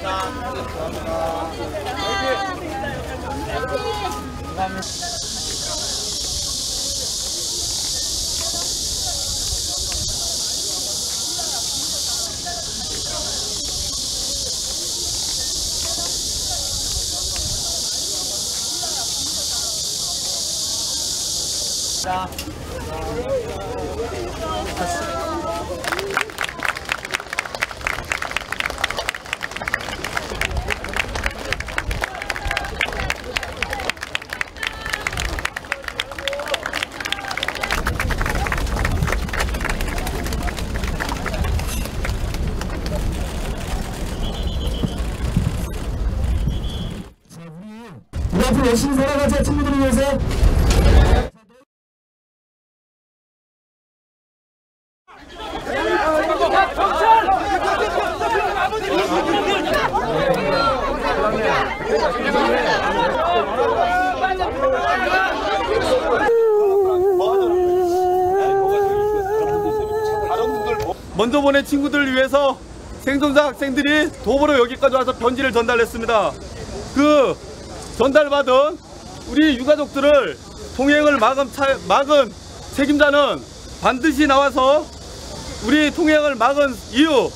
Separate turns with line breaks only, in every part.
우리 앞으로 열심히 살아가자 친구들을 위해서
먼저 보낸 친구들을 위해서 생존자 학생들이 도보로 여기까지 와서 편지를 전달했습니다. 그 전달받은 우리 유가족들을 통행을 막은, 차, 막은 책임자는 반드시 나와서 우리 통행을 막은 이유,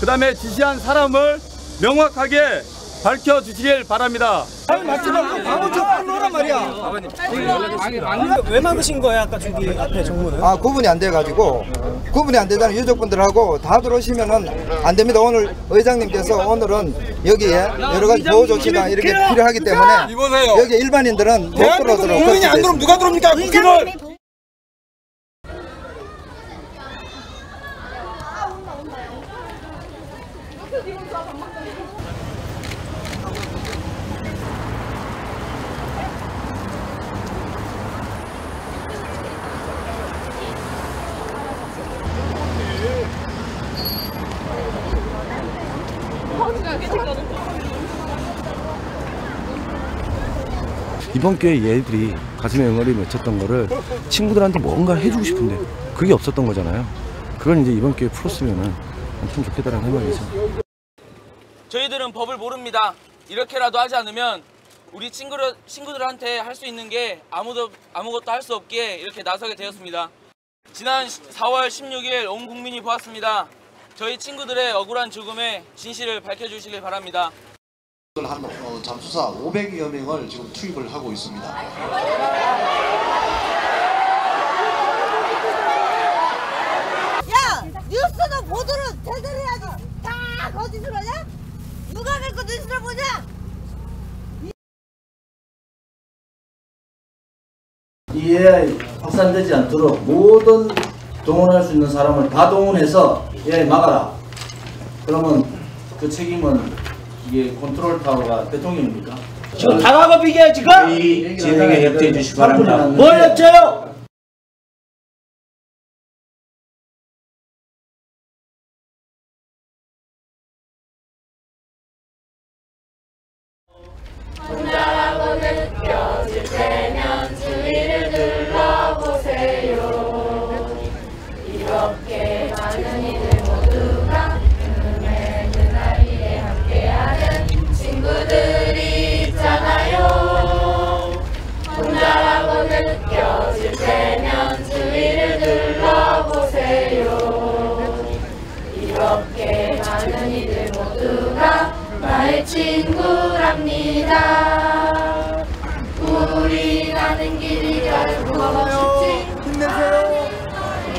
그 다음에 지시한 사람을 명확하게 밝혀주시길 바랍니다.
좀 풀어란 말이야. 왜 막으신 거야 아까 저기 앞에 정문은?
아 구분이 안 돼가지고 구분이 안 되자는 유족분들하고 다 들어오시면은 안 됩니다. 오늘 의장님께서 오늘은 여기에 여러 가지 보호 조치가 이렇게 필요하기 때문에 여기 일반인들은 못 들어오도록
국민이 안 들어오면 누가 들어옵니까? 국민을.
이번 기회에 얘들이 가슴에 응어리 맺혔던 거를 친구들한테 뭔가 해주고 싶은데 그게 없었던 거잖아요. 그걸 이제 이번 기회에 풀었으면은 참 좋겠다라는 생각이죠.
저희들은 법을 모릅니다. 이렇게라도 하지 않으면 우리 친구들, 친구들한테 할 수 있는 게 아무도, 아무것도 할 수 없기에 이렇게 나서게 되었습니다. 지난 4월 16일 온 국민이 보았습니다. 저희 친구들의 억울한 죽음에 진실을 밝혀주시길 바랍니다.
한 어, 잠수사 500여 명을 지금 투입을 하고 있습니다.
야 뉴스도 보도를 제대로 해야지 다 거짓을 하냐? 누가 믿고 뉴스를 보냐?
이에 확산되지 않도록 모든 동원할 수 있는 사람을 다 동원해서 예 막아라. 그러면 그 책임은 이게 컨트롤 타워가 대통령입니까?
지금 다가가 비게 지금?
진행에 협조해 주시기 바랍니다.
뭘 협조해요?
나의 친구랍니다. 우리 가는 길이 결국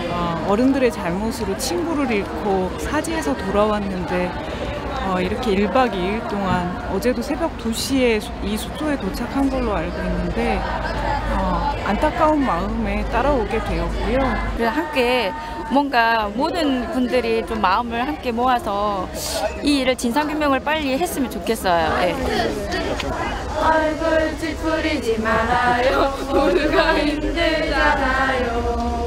어, 어른들의 잘못으로 친구를 잃고 사지에서 돌아왔는데 어, 이렇게 1박 2일 동안 어제도 새벽 2시에 이 숙소에 도착한 걸로 알고 있는데 어, 안타까운 마음에 따라오게 되었고요.
그래서 함께 뭔가 모든 분들이 좀 마음을 함께 모아서 이 일을 진상규명을 빨리 했으면 좋겠어요. 예.
얼굴 찌푸리지 말아요. 모두가 힘들잖아요.